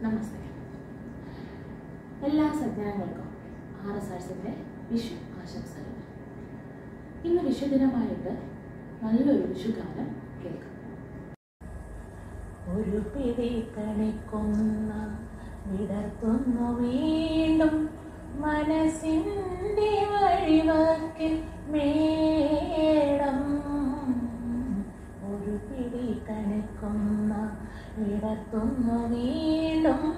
നമസ്തേ. എല്ലാ സജ്ജനങ്ങൾക്കും R S ആർസിന്റെ വിഷു ആശംസകൾ. ഇന്ന് വിഷുദിനമായിട്ട് നല്ലൊരു വിഷുഗാനം കേൾക്കാം. ഒരു പിടി കണിക്കൊന്ന വിടർത്തുന്നു വീണ്ടും മനസ്സിന്റെ വഴിവാക്കിൽ മേടം. ഒരു പിടി കണിക്കൊന്ന വിടർത്തുന്നു വീണ്ടും മനസ്സിന്റെ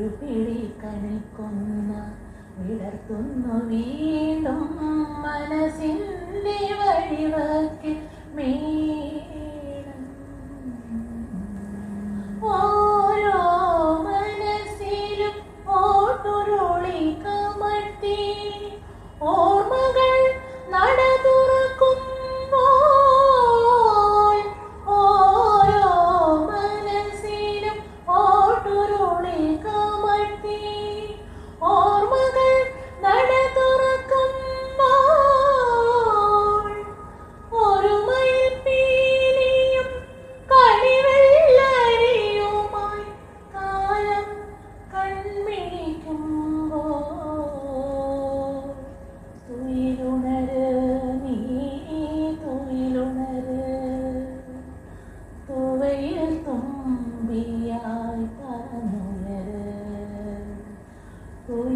ഒരു പിടി കണിക്കൊന്ന വിടർത്തുന്നു വീണ്ടും മനസ്സിന്റെ വഴിവക്കിൽ മേടം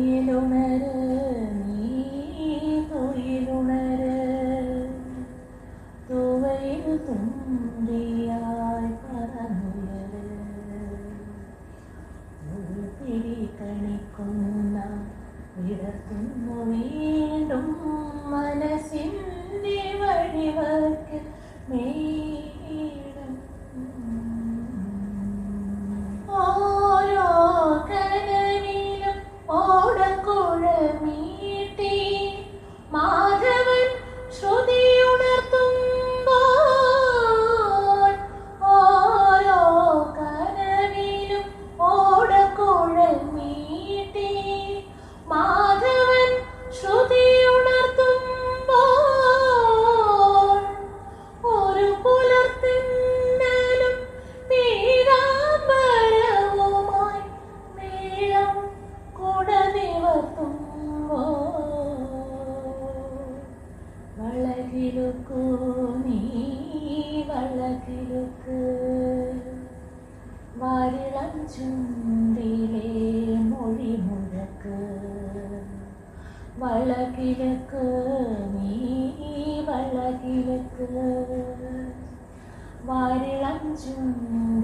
തുയിലുണര് നീ തുയിലുണര് തുവയിൽ തുമ്പിയായി പറന്നുയര്. പിടി കണിക്കുന്ന വിടർത്തുന്നു വീണ്ടും മനസ്സിന്റെ വളകിലുക്ക് വാരിളം ചുണ്ടിലെ മൊഴി മുഴക്ക് വളകിഴക്ക് നീ വളകിഴക്ക്. വാരിളം ചുണ്ടിലെ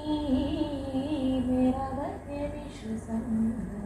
ഈ നിരവധ്യ വിഷു സംഗമം